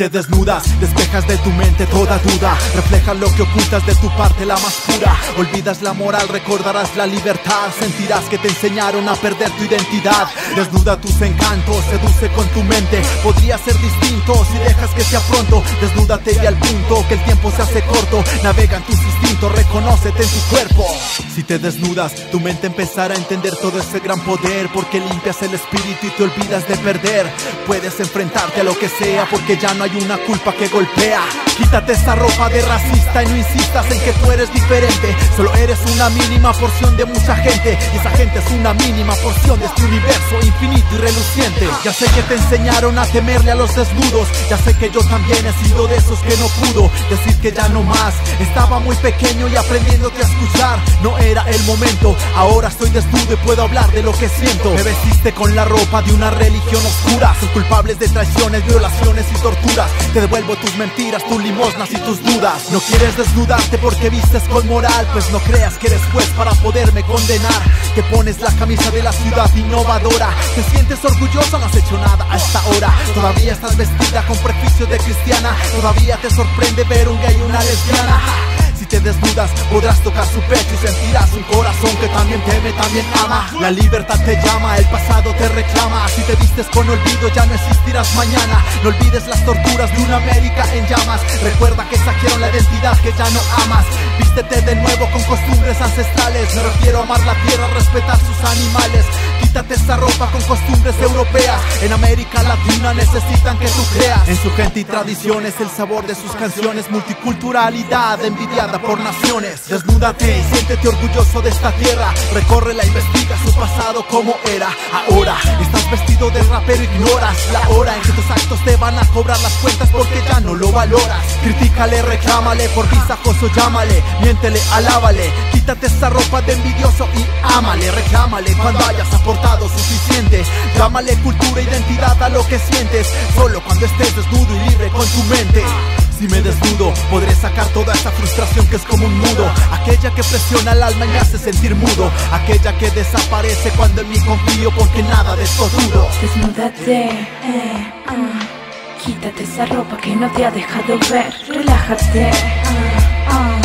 te desnudas, despejas de tu mente toda duda. Reflejas lo que ocultas de tu parte, la más pura. Olvidas la moral, recordarás la libertad. Sentirás que te enseñaron a perder tu identidad. Desnuda tus encantos, seduce con tu mente. Podría ser distinto si dejas que sea pronto. Desnúdate y al punto que el tiempo se hace corto. Navega en tus instintos, reconócete en tu cuerpo. Si te desnudas, tu mente empezará a entender todo ese gran poder. Porque limpias el espíritu y te olvidas de perder. Puedes enfrentarte a lo que sea, porque ya no hay una culpa que golpea. Quítate esa ropa de racista y no insistas en que tú eres diferente. Solo eres una mínima porción de mucha gente. Y esa gente es una mínima porción de este universo infinito y reluciente. Ya sé que te enseñaron a temerle a los desnudos. Ya sé que yo también he sido de esos que no pudo decir que ya no más. Estaba muy pequeño y aprendiéndote a escuchar. No era el momento. Ahora estoy desnudo y puedo hablar de lo que siento. Me vestiste con la ropa de una religión oscura. Son culpables de traiciones, violaciones y torturas. Te devuelvo tus mentiras, tus limosnas y tus dudas. No quieres desnudarte porque vistes con moral. Pues no creas que eres juez para poderme condenar. Te pones la camisa de la ciudad innovadora. Te sientes orgulloso, no has hecho nada a esta hora. Todavía estás vestida con prejuicio de cristiana. Todavía te sorprende ver un gay y una lesbiana. Si te desnudas podrás tocar su pecho y sentirás un corazón que también teme, también ama. La libertad te llama, el pasado te reclama. Si te vistes con olvido ya no existirás mañana. No olvides las torturas de una América en llamas. Recuerda que saquearon la identidad que ya no amas. Vístete de nuevo con costumbres ancestrales. Me refiero a amar la tierra, respetar sus animales Quítate esa ropa con costumbres europeas. En América Latina necesitan que tú creas. En su gente y tradiciones el sabor de sus canciones. Multiculturalidad envidiada por naciones. Desnúdate y siéntete orgulloso de esta tierra. Recórrela, investiga su pasado como era. Ahora estás vestido de rapero, ignoras la hora En que tus actos te van a cobrar las cuentas porque ya no lo valoras. Critícale, reclámale, por visajoso llámale Miéntele, alábale, quítate esa ropa de envidioso y ámale Reclámale cuando hayas aportado suficiente. Llámale cultura, identidad a lo que sientes Solo cuando estés desnudo y libre con tu mente si me desnudo, podré sacar toda esa frustración que es como un nudo Aquella que presiona el alma y me hace sentir mudo Aquella que desaparece cuando en mí confío porque nada de esto dudo Desnúdate, eh, ah. Quítate esa ropa que no te ha dejado ver Relájate, ah, ah.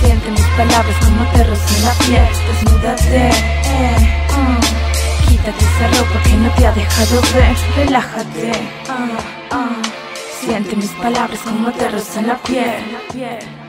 Siente mis palabras como te en la piel Desnúdate, eh. Quítate esa ropa que no te ha dejado ver Relájate. Siente mis palabras como te en la piel